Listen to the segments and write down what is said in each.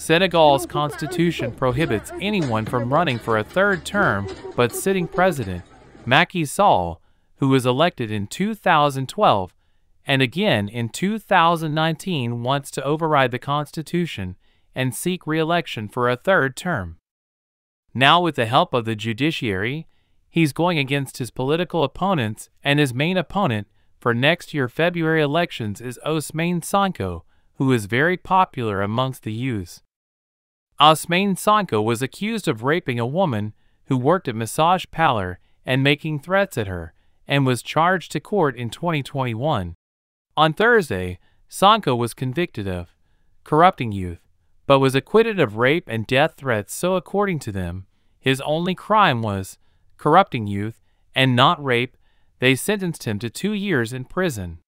Senegal's constitution prohibits anyone from running for a third term, but sitting president, Macky Sall, who was elected in 2012 and again in 2019 wants to override the constitution and seek re-election for a third term. Now with the help of the judiciary, he's going against his political opponents and his main opponent for next year February elections is Ousmane Sonko, who is very popular amongst the youths. Ousmane Sonko was accused of raping a woman who worked at Massage Parlor and making threats at her, and was charged to court in 2021. On Thursday, Sonko was convicted of corrupting youth, but was acquitted of rape and death threats, so according to them, his only crime was corrupting youth and not rape. They sentenced him to two years in prison.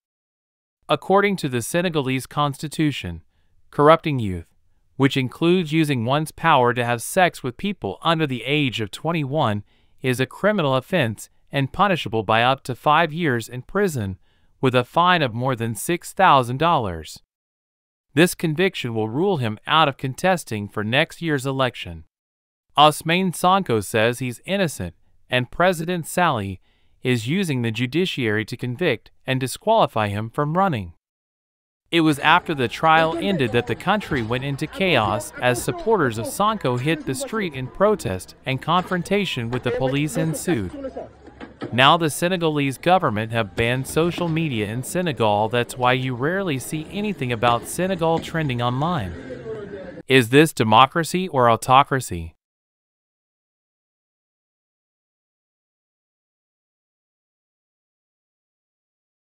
According to the Senegalese constitution, corrupting youth which includes using one's power to have sex with people under the age of 21, is a criminal offense and punishable by up to five years in prison with a fine of more than $6,000. This conviction will rule him out of contesting for next year's election. Ousmane Sonko says he's innocent, and President Sall is using the judiciary to convict and disqualify him from running. It was after the trial ended that the country went into chaos as supporters of Sonko hit the street in protest and confrontation with the police ensued. Now the Senegalese government have banned social media in Senegal that's why you rarely see anything about Senegal trending online. Is this democracy or autocracy?